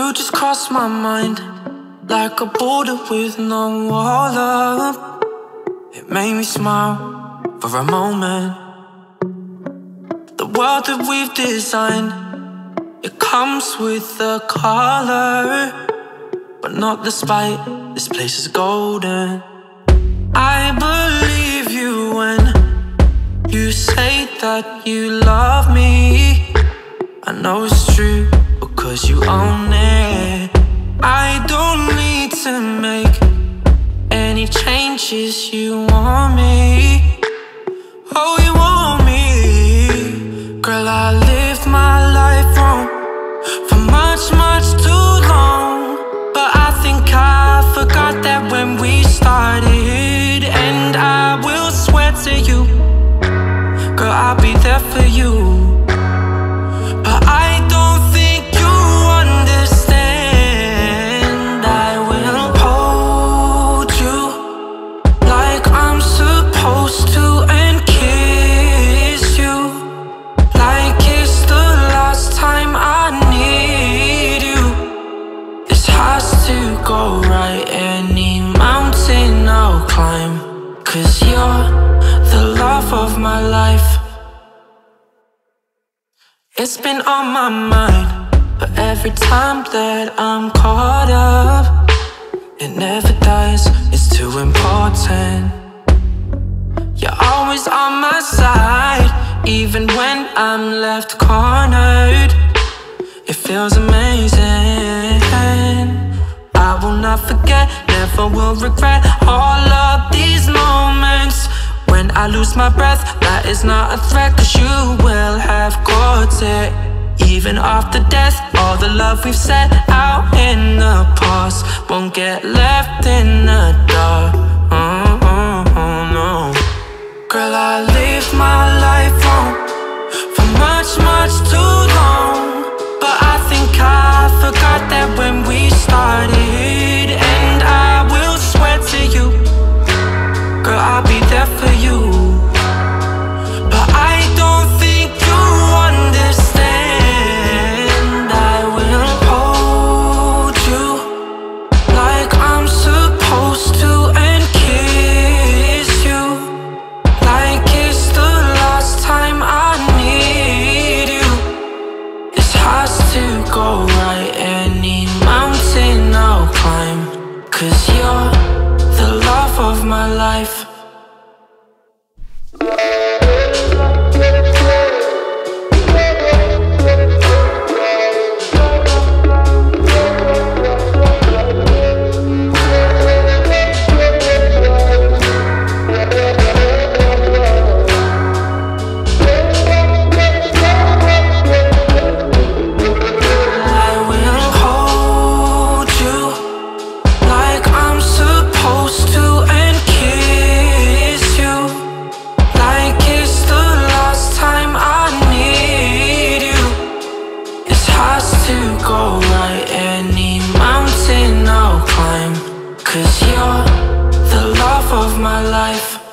You just crossed my mind like a border with no wall up. It made me smile for a moment. The world that we've designed, it comes with a color, but not the spite. This place is golden. I believe you when you say that you love me. I know it's true because you own it. I don't need to make any changes. You want me. Oh, you want me. Girl, I lived my life wrong for much, much too long. But I think I forgot that when we started. And I will swear to you, girl, I'll be there for you. You're the love of my life. It's been on my mind, but every time that I'm caught up, it never dies, it's too important. You're always on my side, even when I'm left cornered. It feels amazing. I will not forget, never will regret all of these moments. I lose my breath, that is not a threat, cause you will have caught it. Even after death, all the love we've set out in the past won't get left in the dark. Oh, oh, oh, no. Girl, I lived my life wrong for much, much too long. But I think I forgot that when we started. And I will swear to you, girl, I'll be there for you. To go right. Any mountain I'll climb. Cause you're the love of my life. You're the love of my life.